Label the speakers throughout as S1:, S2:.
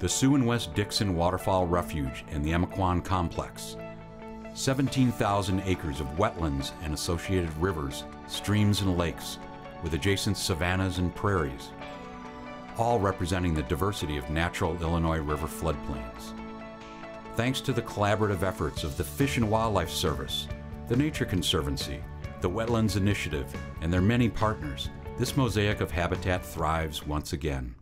S1: the Sue and Wes Dixon Waterfowl Refuge and the Emiquon Complex. 17,000 acres of wetlands and associated rivers, streams, and lakes, with adjacent savannas and prairies, all representing the diversity of natural Illinois River floodplains. Thanks to the collaborative efforts of the Fish and Wildlife Service, the Nature Conservancy, the Wetlands Initiative, and their many partners, this mosaic of habitat thrives once again.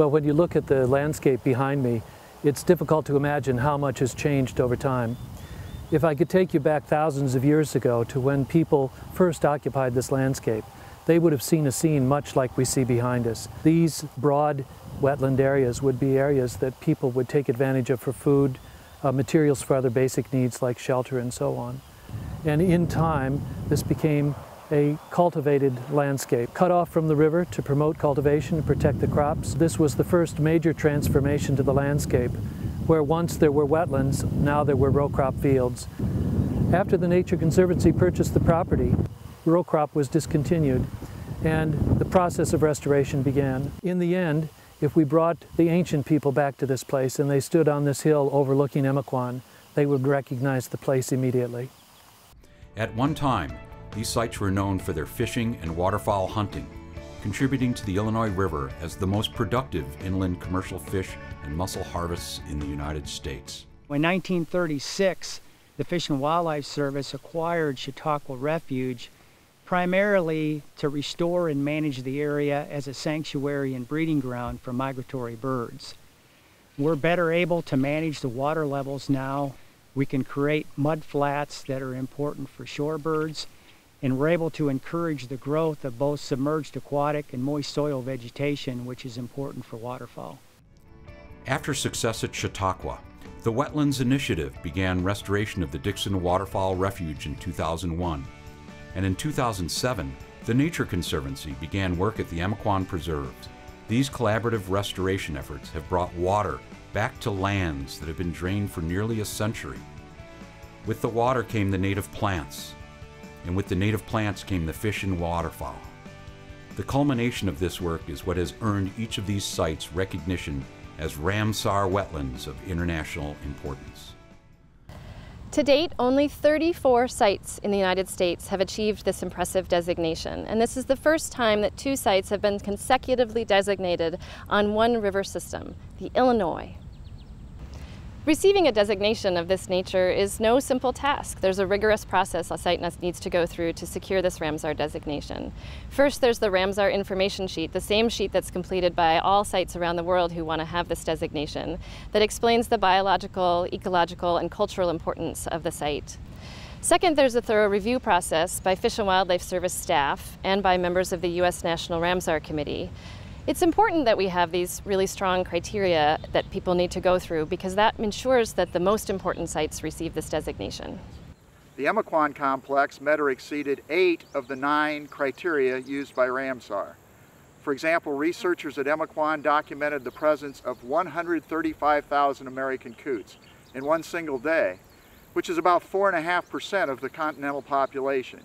S2: Well, when you look at the landscape behind me, it's difficult to imagine how much has changed over time. If I could take you back thousands of years ago to when people first occupied this landscape, they would have seen a scene much like we see behind us. These broad wetland areas would be areas that people would take advantage of for food, uh, materials for other basic needs like shelter and so on. And in time, this became a cultivated landscape, cut off from the river to promote cultivation and protect the crops. This was the first major transformation to the landscape, where once there were wetlands, now there were row crop fields. After the Nature Conservancy purchased the property, row crop was discontinued and the process of restoration began. In the end, if we brought the ancient people back to this place and they stood on this hill overlooking Emiquon, they would recognize the place immediately.
S1: At one time, these sites were known for their fishing and waterfowl hunting, contributing to the Illinois River as the most productive inland commercial fish and mussel harvests in the United States.
S3: In 1936, the Fish and Wildlife Service acquired Chautauqua Refuge primarily to restore and manage the area as a sanctuary and breeding ground for migratory birds. We're better able to manage the water levels now. We can create mud flats that are important for shorebirds and we're able to encourage the growth of both submerged aquatic and moist soil vegetation, which is important for waterfowl.
S1: After success at Chautauqua, the Wetlands Initiative began restoration of the Dixon Waterfowl Refuge in 2001, and in 2007, the Nature Conservancy began work at the Emiquon Preserves. These collaborative restoration efforts have brought water back to lands that have been drained for nearly a century. With the water came the native plants, and with the native plants came the fish and waterfowl. The culmination of this work is what has earned each of these sites recognition as Ramsar wetlands of international importance.
S4: To date, only 34 sites in the United States have achieved this impressive designation, and this is the first time that two sites have been consecutively designated on one river system, the Illinois. Receiving a designation of this nature is no simple task. There's a rigorous process a site needs to go through to secure this Ramsar designation. First, there's the Ramsar information sheet, the same sheet that's completed by all sites around the world who want to have this designation, that explains the biological, ecological, and cultural importance of the site. Second, there's a thorough review process by Fish and Wildlife Service staff and by members of the U.S. National Ramsar Committee it's important that we have these really strong criteria that people need to go through because that ensures that the most important sites receive this designation.
S5: The Emiquon complex met or exceeded eight of the nine criteria used by Ramsar. For example, researchers at Emiquon documented the presence of 135,000 American coots in one single day, which is about 4.5% of the continental population.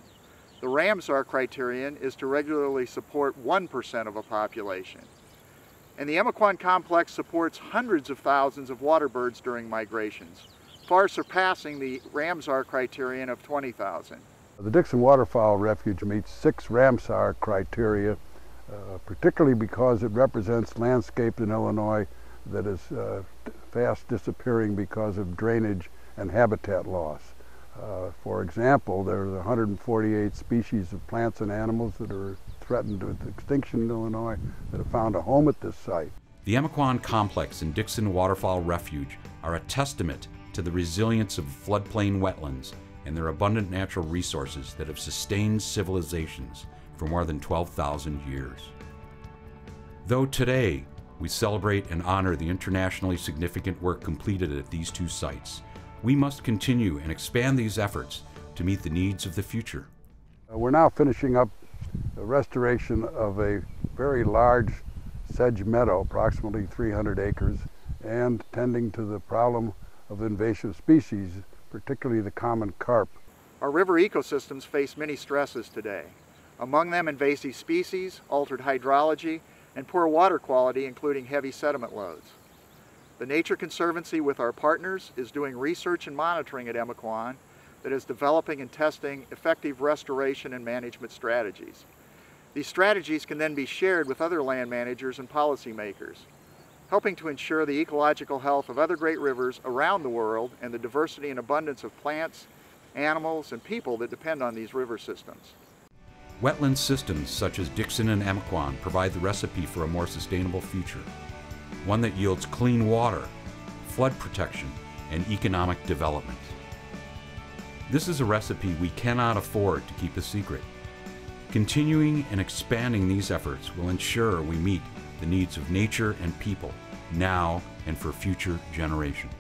S5: The Ramsar criterion is to regularly support 1% of a population. And the Emiquon complex supports hundreds of thousands of water birds during migrations, far surpassing the Ramsar criterion of 20,000.
S6: The Dixon Waterfowl Refuge meets six Ramsar criteria, uh, particularly because it represents landscape in Illinois that is uh, fast disappearing because of drainage and habitat loss. For example, there's 148 species of plants and animals that are threatened with extinction in Illinois that have found a home at this site.
S1: The Emiquon Complex and Dixon Waterfowl Refuge are a testament to the resilience of floodplain wetlands and their abundant natural resources that have sustained civilizations for more than 12,000 years. Though today we celebrate and honor the internationally significant work completed at these two sites, we must continue and expand these efforts to meet the needs of the future.
S6: Uh, we're now finishing up the restoration of a very large sedge meadow, approximately 300 acres, and tending to the problem of invasive species, particularly the common carp.
S5: Our river ecosystems face many stresses today. Among them invasive species, altered hydrology, and poor water quality including heavy sediment loads. The Nature Conservancy with our partners is doing research and monitoring at Emiquon that is developing and testing effective restoration and management strategies. These strategies can then be shared with other land managers and policymakers, helping to ensure the ecological health of other great rivers around the world and the diversity and abundance of plants, animals, and people that depend on these river systems.
S1: Wetland systems such as Dixon and Emiquon provide the recipe for a more sustainable future, one that yields clean water, flood protection, and economic development. This is a recipe we cannot afford to keep a secret. Continuing and expanding these efforts will ensure we meet the needs of nature and people now and for future generations.